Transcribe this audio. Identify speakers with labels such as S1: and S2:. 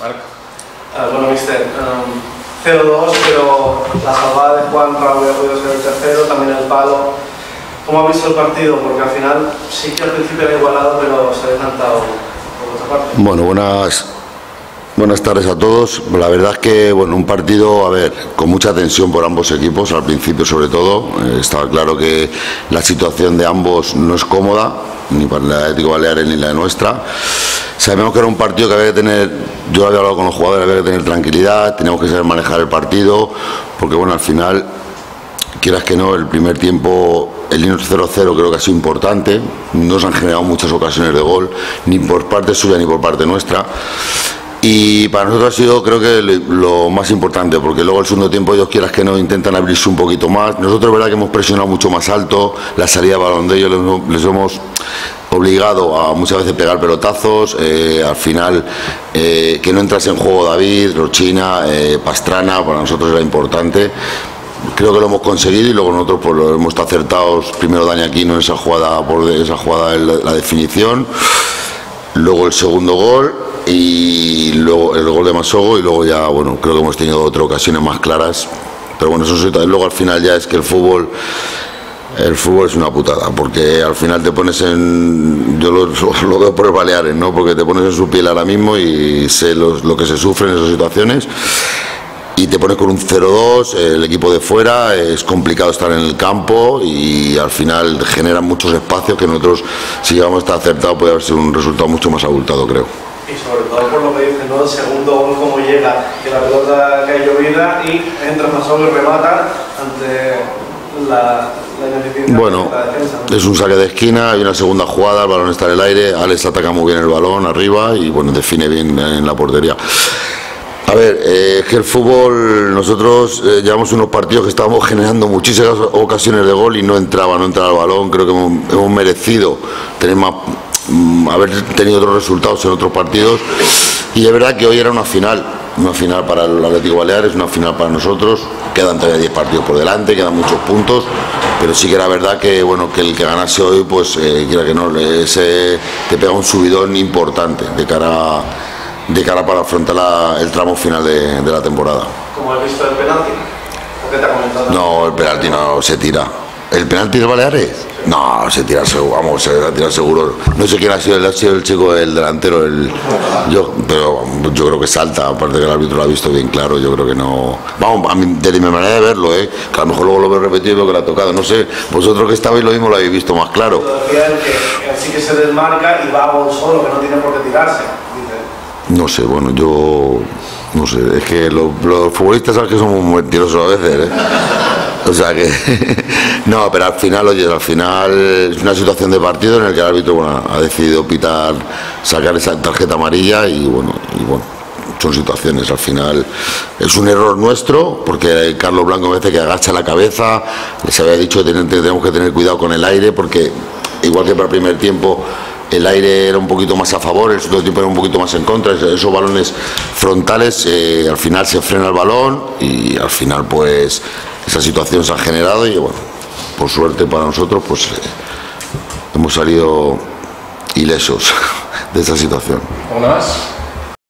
S1: Marc.
S2: Ah, bueno, mister, um, 0-2, pero la salvada de Juan Raúl ha podido ser el tercero, también el palo. ¿Cómo ha visto el partido? Porque al final sí que al principio era igualado, pero se ha decantado por otra parte.
S3: Bueno, buenas, buenas tardes a todos. La verdad es que, bueno, un partido, a ver, con mucha tensión por ambos equipos, al principio sobre todo. Eh, estaba claro que la situación de ambos no es cómoda, ni para el Atlético Baleares ni la de nuestra. Sabemos que era un partido que había que tener, yo había hablado con los jugadores, había que tener tranquilidad, teníamos que saber manejar el partido, porque bueno, al final, quieras que no, el primer tiempo, el línea 0-0 creo que ha sido importante, no se han generado muchas ocasiones de gol, ni por parte suya ni por parte nuestra. Y para nosotros ha sido, creo que lo más importante, porque luego el segundo tiempo, ellos quieras que no, intentan abrirse un poquito más. Nosotros, verdad, que hemos presionado mucho más alto, la salida de balón de ellos les hemos obligado a muchas veces pegar pelotazos, eh, al final eh, que no entrase en juego David, Rochina, eh, Pastrana, para nosotros era importante. Creo que lo hemos conseguido y luego nosotros pues, lo hemos estado acertados, primero Dani Aquino en esa jugada, por esa jugada la definición, luego el segundo gol y luego el gol de Masogo y luego ya, bueno, creo que hemos tenido otras ocasiones más claras, pero bueno, eso sí, luego al final ya es que el fútbol el fútbol es una putada, porque al final te pones en. Yo lo, veo por el Baleares, ¿no? Porque te pones en su piel ahora mismo y sé lo que se sufre en esas situaciones. Y te pones con un 0-2, el equipo de fuera, es complicado estar en el campo y al final generan muchos espacios que nosotros, si llevamos a estar acertado, puede haber sido un resultado mucho más abultado, creo.
S2: Y sobre todo por lo que dice, ¿no? El segundo gol, cómo llega, que la pelota cae llovida y entra solo y remata ante la,
S3: bueno, es un saque de esquina, hay una segunda jugada, el balón está en el aire, Alex ataca muy bien el balón arriba y bueno, define bien en la portería. A ver, eh, es que el fútbol, nosotros eh, llevamos unos partidos que estábamos generando muchísimas ocasiones de gol y no entraba, no entraba el balón, creo que hemos, merecido tener más, mm, haber tenido otros resultados en otros partidos. Y es verdad que hoy era una final, una final para el Atlético Baleares, una final para nosotros, quedan todavía 10 partidos por delante, quedan muchos puntos, pero sí que era verdad que bueno que el que ganase hoy, pues eh, quiera que no, ese te pega un subidón importante de cara, de cara para afrontar el tramo final de, la temporada.
S2: ¿Cómo has visto el penalti? ¿O qué te ha comentado?
S3: No, el penalti no se tira. ¿El penalti de Baleares? No, se tira seguro, vamos, se va a tirar seguro. No sé quién ha sido, ha sido el chico, el delantero, el, yo, pero yo creo que salta, aparte que el árbitro lo ha visto bien claro, yo creo que no. Vamos, a mí, desde mi manera de verlo, ¿eh? que a lo mejor luego lo veo repetido y veo que lo ha tocado. No sé, vosotros que estabais lo mismo lo habéis visto más claro.
S2: Que así que se desmarca y va a solo, que no tiene por qué tirarse.
S3: No sé, bueno, yo. No sé, es que los, los futbolistas saben que somos muy mentirosos a veces, ¿eh? O sea que, no, pero al final, oye, al final es una situación de partido en el que el árbitro bueno, ha decidido pitar, sacar esa tarjeta amarilla y bueno, son situaciones. Al final es un error nuestro, porque Carlos Blanco me dice que agacha la cabeza, les había dicho que tenemos que tener cuidado con el aire, porque igual que para el primer tiempo el aire era un poquito más a favor, el segundo tiempo era un poquito más en contra, esos balones frontales, eh, al final se frena el balón y al final pues esa situación se ha generado y bueno, por suerte para nosotros pues eh, hemos salido ilesos de esa situación.